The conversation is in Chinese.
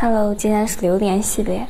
Hello，今天是榴莲系列。